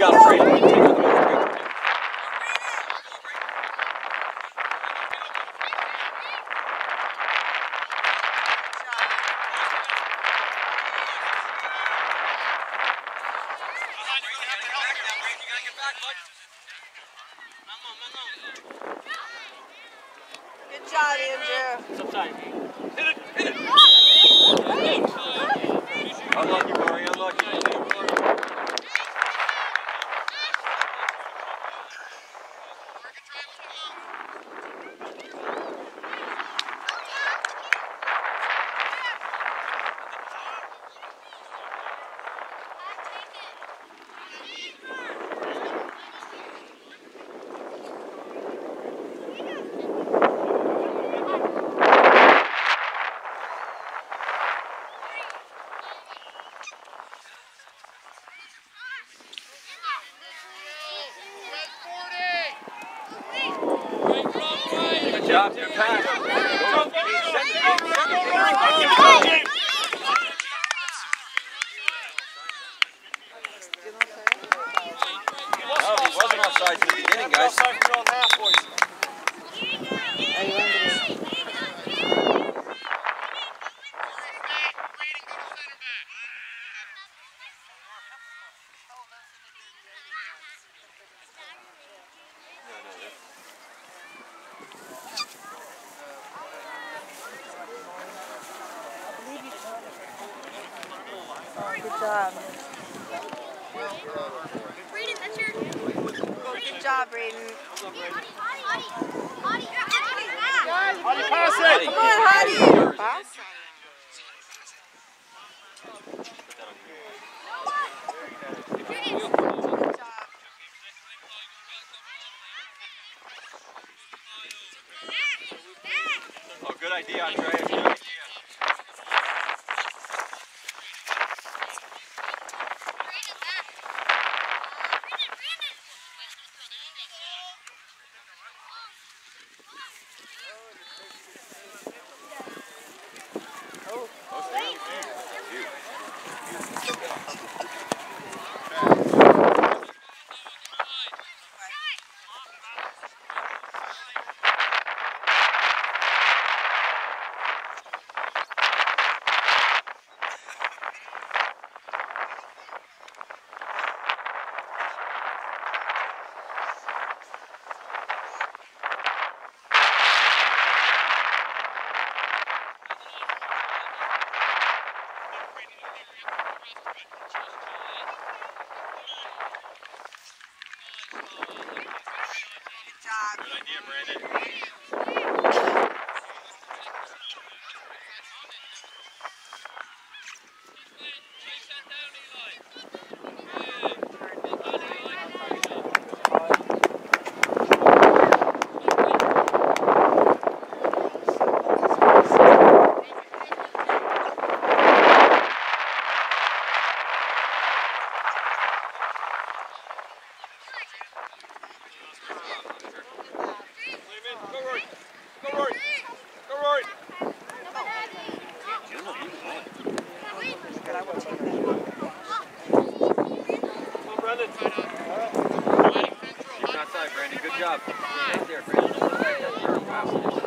got it, Brandon. Take it to the middle. Good. Good job, Unlucky, Rory. Unlucky. Good job. Good pass. Oh, he wasn't offside in the beginning, guys. Job. Braden, that's your. Good job, Braden. Hadi, pass it. Come on, Hadi. Pass. Good. Oh, good idea, Andres. Good idea, Brandon. Go, Rory. Go, Rory. Go, Rory. Good, I will take it. Come on, Brandon. Keep job. Right there, Brandon.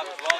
Bob Vaughn.